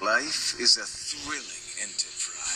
Life is a thrilling enterprise.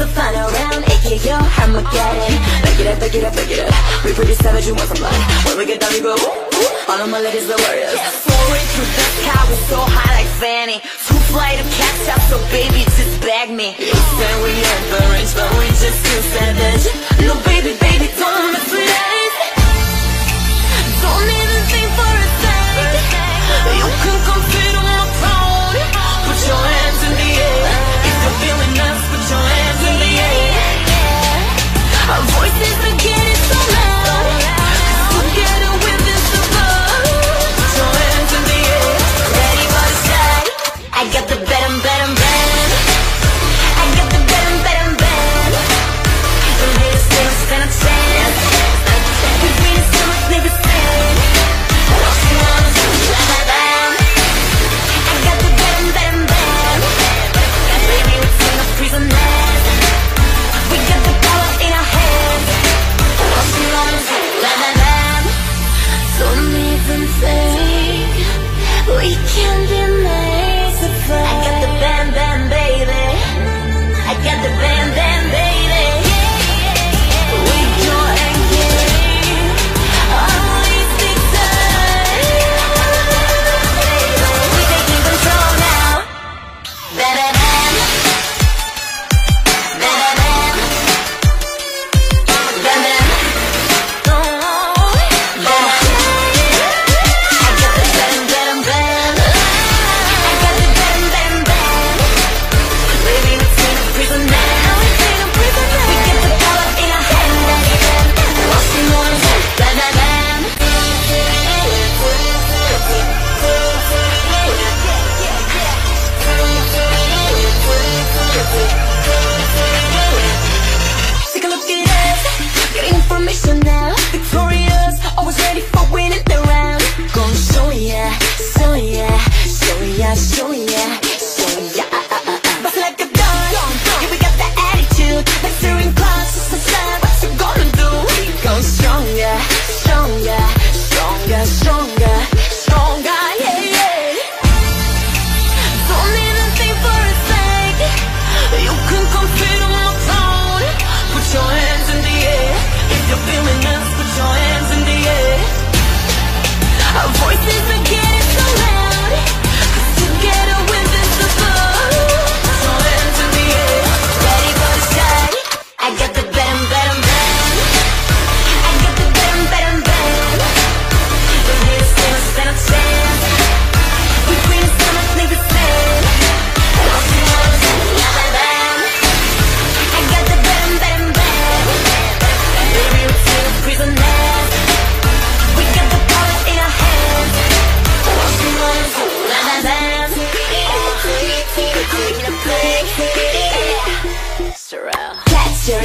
the final round, aka yo, Armageddon Break it. Up, break it up, break it up. We pretty savage, You want some blood. When we get down, we go, ooh, ooh. All of my ladies are warriors Soaring through the sky, we so high like Fanny. Two flight of cats out, so baby, just bag me. You say we average, but we just too savage. No, baby, baby, don't mislead Don't even think for a second. You can come fit on my throne Put your hands in the air. If you feel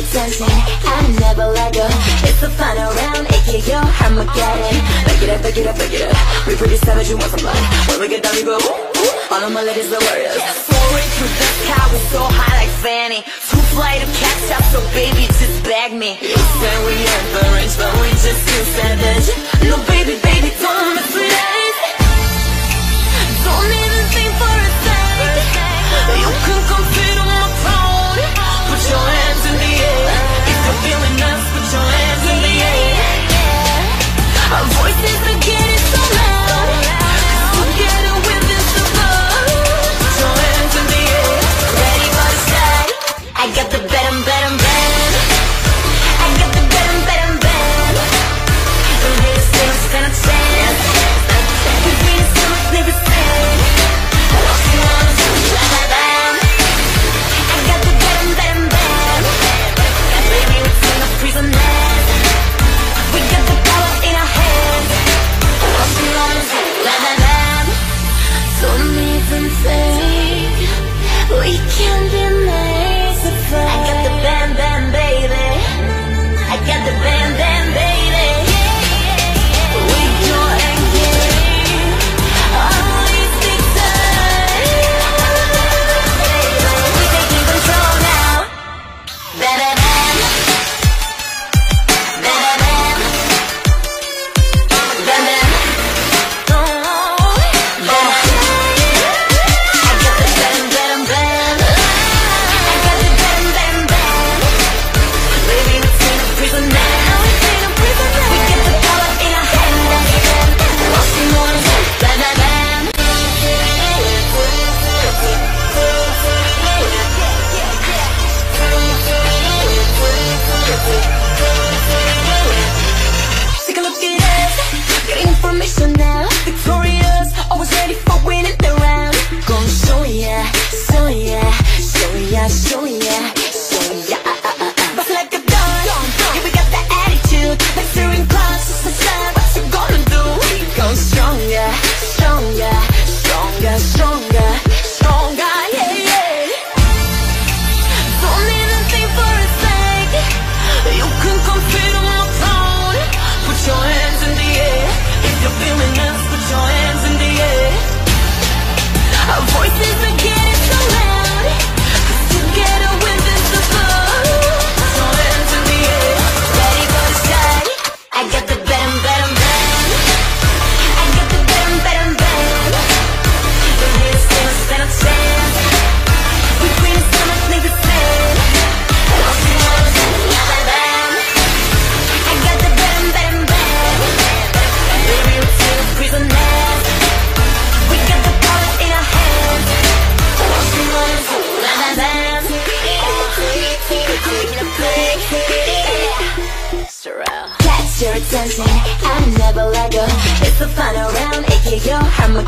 attention I never let go. It's the final round, aka yo, Armageddon Break it up, break it up, break it up. We pretty savage, you want some blood. When we get done, we go ooh, All of my ladies are warriors. Soaring through the sky, we so high like Fanny. Too fly to catch up, so baby, just bag me. It's when we enter into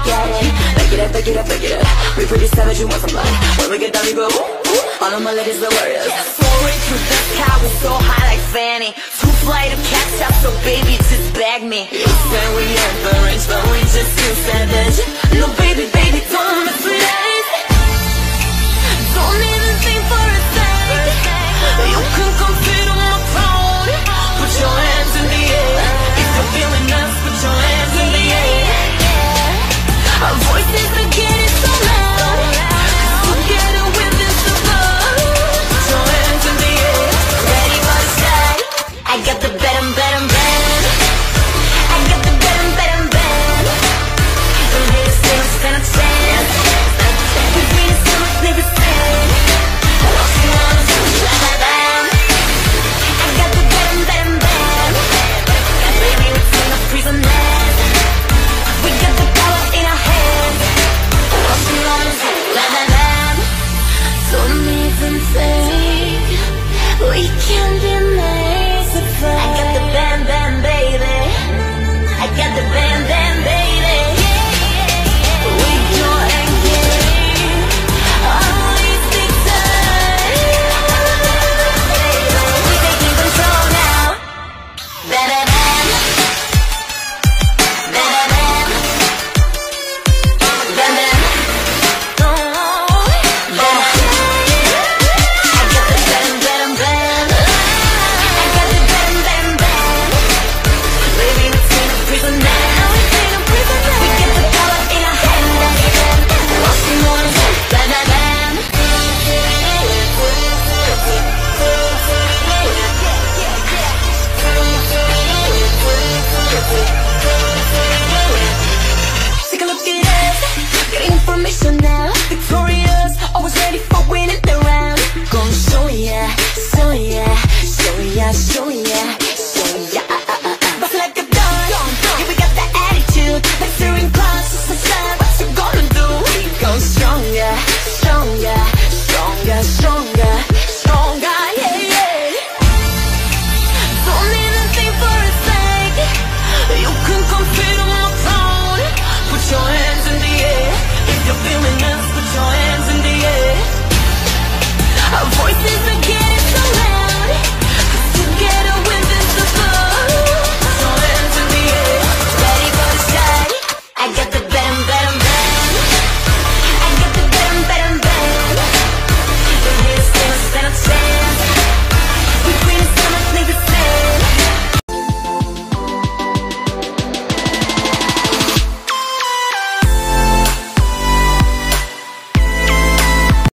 at it Back it up, back it up, back it up We pretty savage, you want some blood When we get down, we go ooh. All of my ladies are warriors Get forward through the sky, we so high like Fanny Too fly to catch up, so baby, just bag me You say we average, but we just too savage No, baby, baby, don't mess with Don't even think for a second You can come Take a look at us, get information now Victorious, always ready for winning the round.